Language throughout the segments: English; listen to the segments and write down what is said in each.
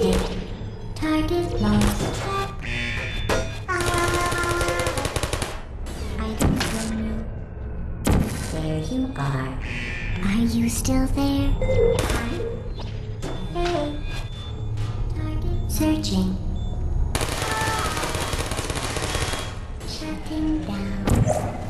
Target. Target lost. I don't know you. There you are. Are you still there? Hey. Target searching. Shutting down.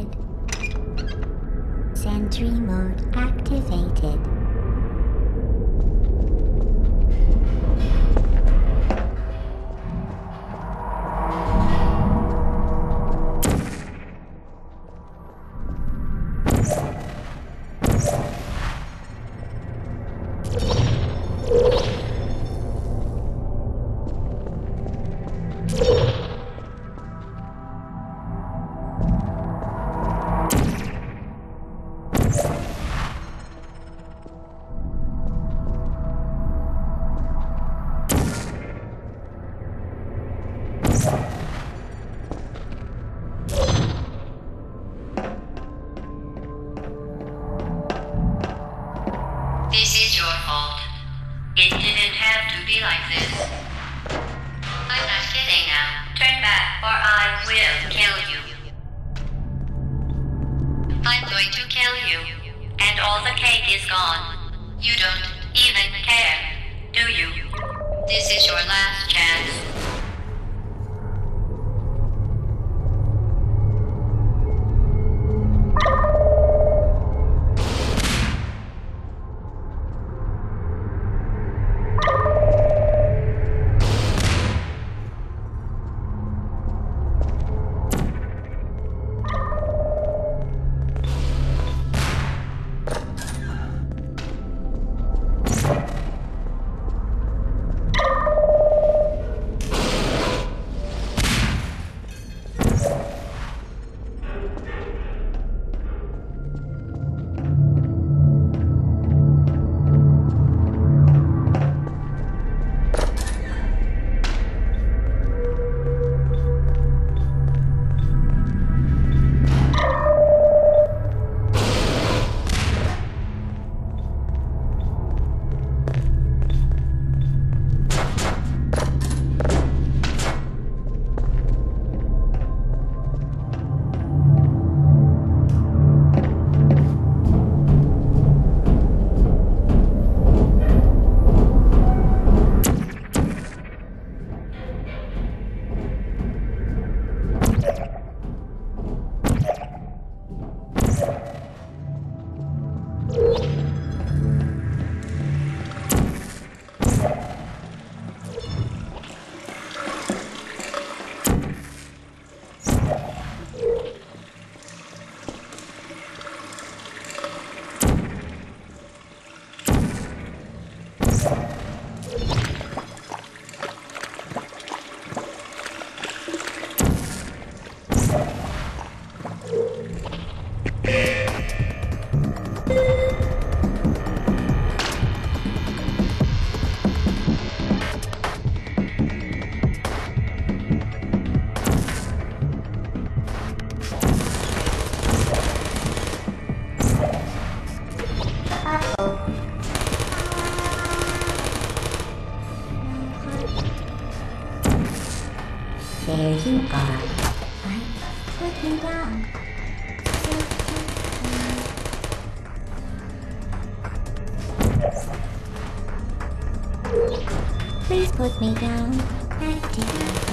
Activated. Sentry mode activated. Turn back or I will kill you. I'm going to kill you. And all the cake is gone. You don't even care, do you? This is your last chance. There you are. I put me down. Please put me down. Active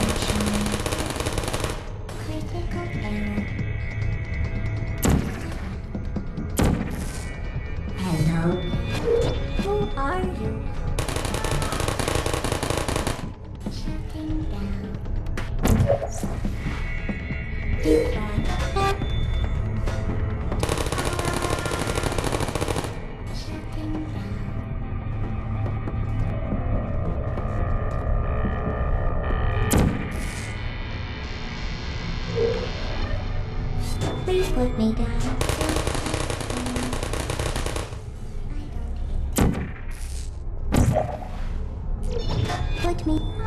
me.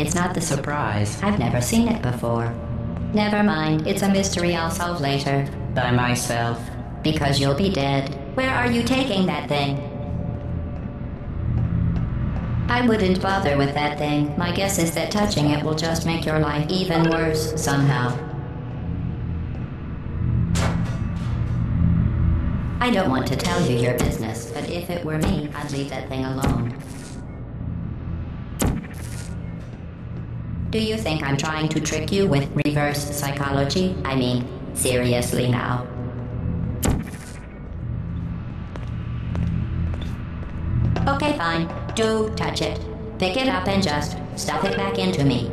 It's not the surprise. I've never seen it before. Never mind. It's a mystery I'll solve later. By myself. Because you'll be dead. Where are you taking that thing? I wouldn't bother with that thing. My guess is that touching it will just make your life even worse somehow. I don't want to tell you your business, but if it were me, I'd leave that thing alone. Do you think I'm trying to trick you with reverse psychology? I mean, seriously now. Okay, fine. Do touch it. Pick it up and just stuff it back into me.